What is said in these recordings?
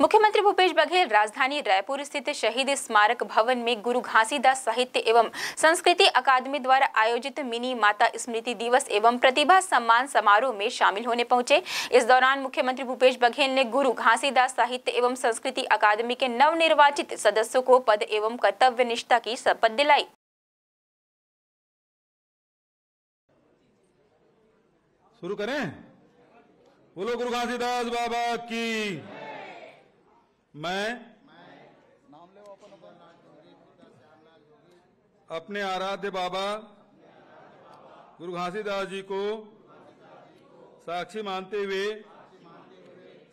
मुख्यमंत्री भूपेश बघेल राजधानी रायपुर स्थित शहीद स्मारक भवन में गुरु घासीदास साहित्य एवं संस्कृति अकादमी द्वारा आयोजित मिनी माता स्मृति दिवस एवं प्रतिभा सम्मान समारोह में शामिल होने पहुँचे। इस दौरान मुख्यमंत्री भूपेश बघेल ने गुरु घासीदास साहित्य एवं संस्कृति अकादमी के नवनिर्वाचित सदस्यों को पद एवं कर्तव्य निष्ठा की शपथ दिलाई। शुरू करें। बोलो गुरु घासीदास बाबा की। मैं अपने आराध्य बाबा गुरु घासीदास जी को साक्षी मानते हुए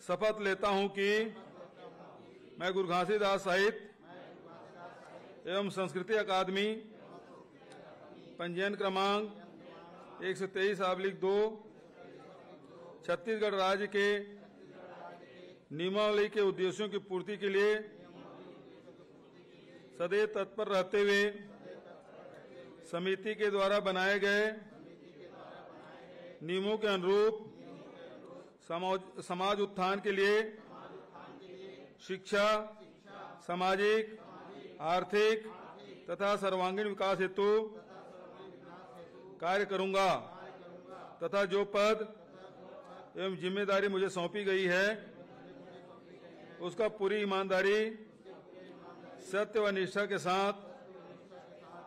शपथ लेता हूँ कि मैं गुरु घासीदास साहित्य एवं संस्कृति अकादमी पंजीयन क्रमांक एक सौ तेईस आबलिक दो छत्तीसगढ़ राज्य के नियमावली के उद्देश्यों की पूर्ति के लिए सदैव तत्पर रहते हुए समिति के द्वारा बनाए गए नियमों के अनुरूप समाज उत्थान के लिए शिक्षा, सामाजिक, आर्थिक तथा सर्वांगीण विकास हेतु कार्य करूँगा तथा जो पद एवं ज़िम्मेदारी मुझे सौंपी गई है उसका पूरी ईमानदारी, सत्य व निष्ठा के साथ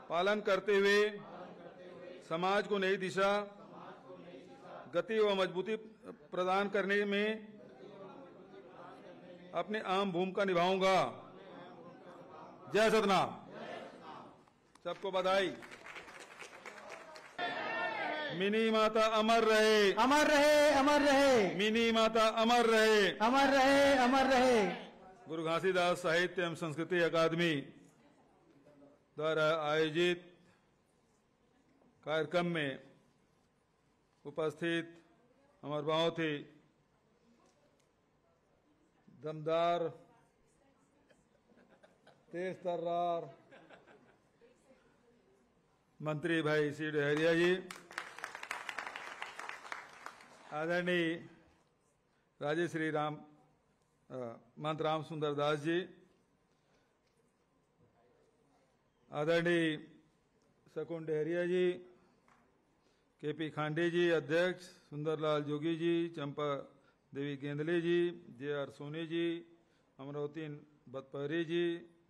पालन करते हुए समाज को नई दिशा, गति व मजबूती प्रदान करने में अपनी आम भूमिका निभाऊँगा। जय सतनाम। सबको बधाई। मिनी माता अमर रहे। अमर रहे अमर रहे। मिनी माता अमर रहे। अमर रहे अमर रहे। गुरु घासीदास साहित्य एवं संस्कृति अकादमी द्वारा आयोजित कार्यक्रम में उपस्थित हमारे बहुत ही दमदार तेज तर्रार मंत्री भाई सी डहरिया जी आदरणीय राजे श्री राम महंत राम सुंदर दास जी, आदरणीय शकुन डेहरिया जी के पी खांडे जी, अध्यक्ष Sunderlal Jogi ji, Champa Devi Gendle ji, J R Soni ji Amravati Batpahri ji,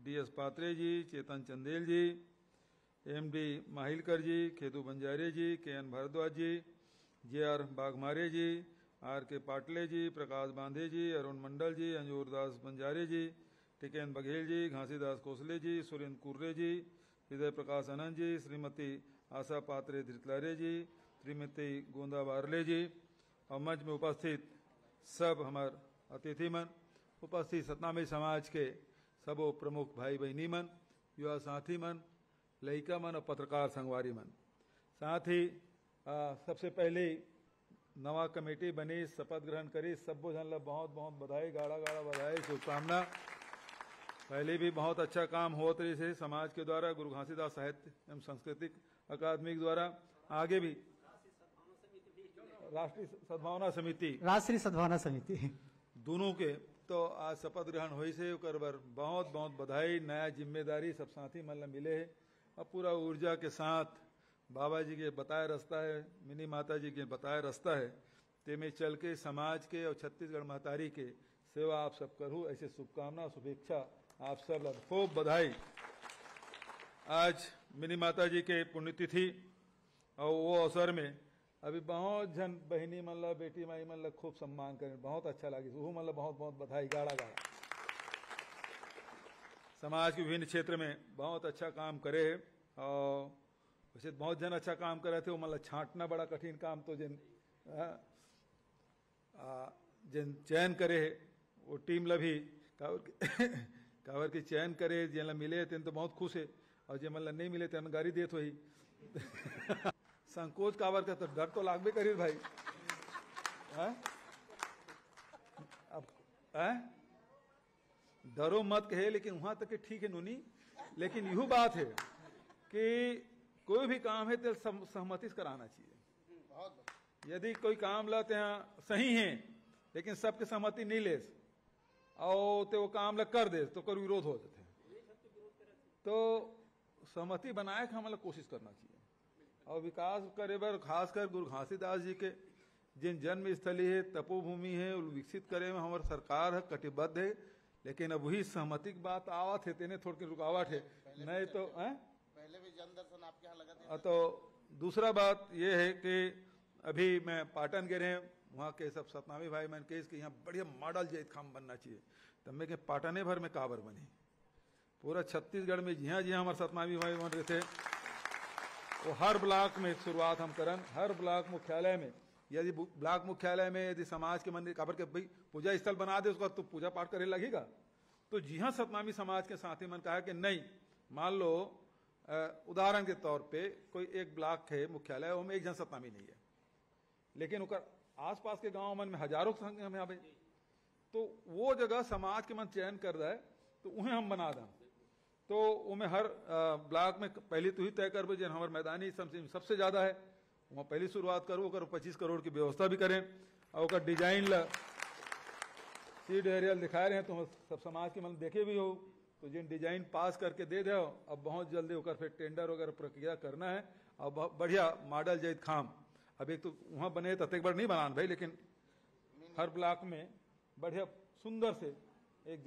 D S Patre ji, Chetan Chandel ji, M D Mahilkar ji, Khetu Banjare ji, K N Bhardwaj ji J R Baghmare ji, R K Patle ji, प्रकाश बांधे जी, अरुण मंडल जी अंजूर दास बंजारे जी, टिकेन बघेल जी, घासीदास कोसले जी सुरेंद्र कुर्रे जी हृदय प्रकाश आनंद जी, श्रीमती आशा पात्रे धृतलारे जी, श्रीमती गोंदा बारले जी। और मंच में उपस्थित सब हमार अतिथि मन उपस्थित सतनामी समाज के सबो प्रमुख भाई बहनी मन, युवा साथी मन लयिका मन और पत्रकार संगवारी मन। साथ ही आ, सबसे पहले नवा कमेटी बनी शपथ ग्रहण करी सबो जन बहुत बहुत बधाई गाड़ा गाड़ा बधाई शुभकामना। पहले भी बहुत अच्छा काम होत रही से समाज के द्वारा गुरु घासीदास साहित्य एवं सांस्कृतिक अकादमी द्वारा। आगे भी राष्ट्रीय सद्भावना समिति। राष्ट्रीय सद्भावना समिति। दोनों के तो आज शपथ ग्रहण हुई से बर बहुत बहुत बधाई नया ज़िम्मेदारी सब साथी मन मिले है। और पूरा ऊर्जा के साथ बाबा जी के बताया रास्ता है, मिनी माता जी के बताया रास्ता है ते में चल के समाज के और छत्तीसगढ़ महतारी के सेवा आप सब करूँ, ऐसे शुभकामना, शुभेच्छा आप सब खूब बधाई। आज मिनी माता जी के पुण्यतिथि और वो अवसर में अभी बहुत जन बहनी मन ला, बेटी माई मन ला खूब सम्मान करें, बहुत अच्छा लगे वो मन बहुत बहुत बधाई गाड़ा गाड़ा समाज के विभिन्न क्षेत्र में बहुत अच्छा काम करे और वैसे बहुत जन अच्छा काम कर रहे थे वो मतलब छांटना बड़ा कठिन काम तो जिन आ, जिन चयन करे वो टीम ला भी कावर कावर के चयन करे जिन मिले तेन तो बहुत खुश है और जिन मतलब नहीं मिले तेन गाड़ी देत वही संकोच कावर का तो डर तो लागबे करी भाई आ? अब आ? डरो मत कहे लेकिन वहाँ तक ठीक है नूनी लेकिन यू बात है कि कोई भी काम है तो सहमति से कराना चाहिए। यदि कोई काम लाते हैं सही है लेकिन सबके सहमति नहीं ले और तो वो काम लग कर दे तो कर विरोध हो जाते तो सहमति बनाए के हमें कोशिश करना चाहिए। और विकास करे बर खासकर गुरु घासीदास जी के जिन जन्म स्थली है तपोभूमि है विकसित करे में हमारे सरकार है कटिबद्ध है लेकिन अब वही सहमति की बात आवत है तेने थोड़ी रुकावट है। नहीं तो हैं? पहले भी जन दर्शन आपके यहाँ लगा थे तो दूसरा बात यह है कि अभी मैं पाटन गए रहे, वहाँ के सब सतनामी भाई मैंने कही कि यहाँ बढ़िया मॉडल जैत खाम बनना चाहिए। तब मैं के पाटने भर में काबर बनी? पूरा छत्तीसगढ़ में जिहाँ जिया हमारे सतनामी भाई बन रहे थे, वो हर ब्लॉक में शुरुआत हम करन हर ब्लॉक मुख्यालय में, यदि ब्लॉक मुख्यालय में यदि समाज के मंदिर काबर के, भाई, पूजा स्थल बना दे उसका तो पूजा पाठ करे लगेगा? तो जी सतनामी समाज के साथी मन कहा कि नहीं, मान लो उदाहरण के तौर पे कोई एक ब्लॉक है, मुख्यालय उसमें एक जन सतनामी नहीं है। लेकिन ओकर आसपास के गाँव मन में हज़ारों संख्या में आवे तो वो जगह समाज के मन चयन कर रहा है तो उन्हें हम बना दें। तो उमें हर ब्लॉक में पहले तो ही तय कर जन हमारे मैदानी सबसे सबसे ज़्यादा है। वहाँ पहली शुरुआत करो ओकर पच्चीस करोड़ की व्यवस्था भी करें। और डिज़ाइन ला एरियल दिखा रहे हैं तो सब समाज के मन देखे भी हो। तो जिन डिज़ाइन पास करके दे दो अब बहुत जल्दी होकर फिर टेंडर वगैरह प्रक्रिया करना है। और बढ़िया मॉडल जैद खाम। अब एक तो वहाँ बने तो एक बार नहीं बनाना भाई लेकिन हर ब्लॉक में बढ़िया सुंदर से एक